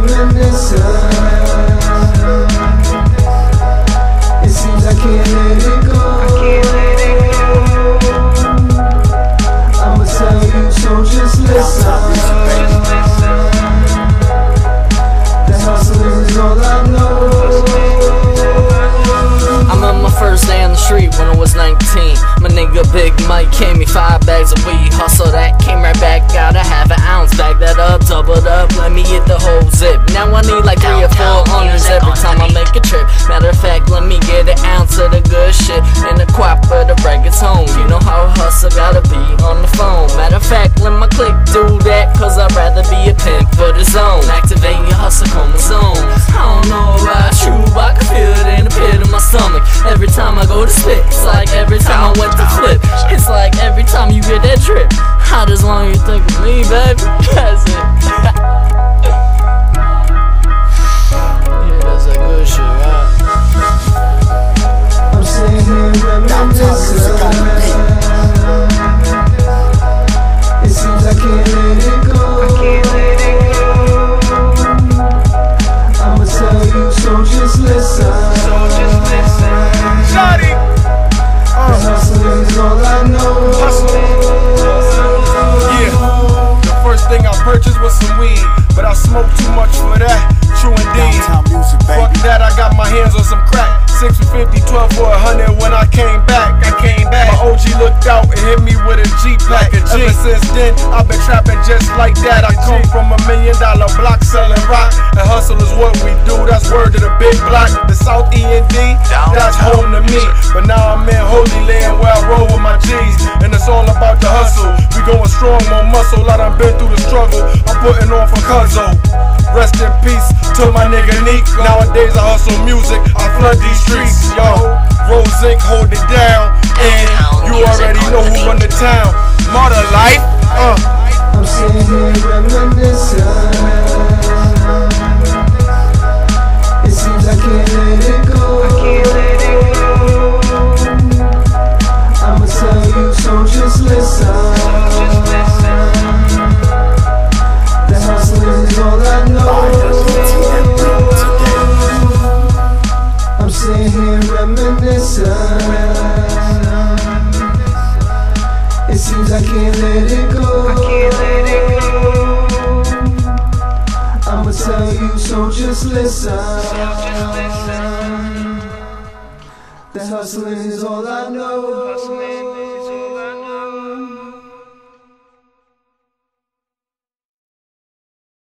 reminiscence It seems I can't let it go I'ma tell you, so just listen That is all I know I my first day on the street when I was 19 My nigga Big Mike gave me five bags of weed. Hustle that, came right back, gotta have an ounce. Bag that up, double up I need like three or four hundreds every time I make a trip. Matter of fact, let me get an ounce of the good shit. And the quap for the it's home. You know how a hustle gotta be on the phone. Matter of fact, let my click do that. Cause I'd rather be a pimp for the zone. Activate your hustle chromosome. I don't know about you, but I can feel it in the pit of my stomach. Every time I go to spit, it's like every time I went to but I smoked too much for that. True indeed. Music, Fuck that, I got my hands on some crack. Six for 50, 12 for a hundred when I came back. I came back. My OG looked out and hit me with a G pack. Ever since then, I've been trapping just like that. I come from a million dollar block selling rock. And hustle is what we do, that's word to the big block. The South E and D, that's home to me. But now I'm in Holy Land where I roll with my going strong, more muscle. I done been through the struggle. I'm putting on for Cuzzo. Rest in peace to my nigga Neek. Nowadays I hustle music, I flood these streets, yo. Rose Ink hold it down, and you already know who run the town. Mother life, uh. Reminiscing. It seems I can't let it go. I'ma tell you, so just listen. The hustling is all I know.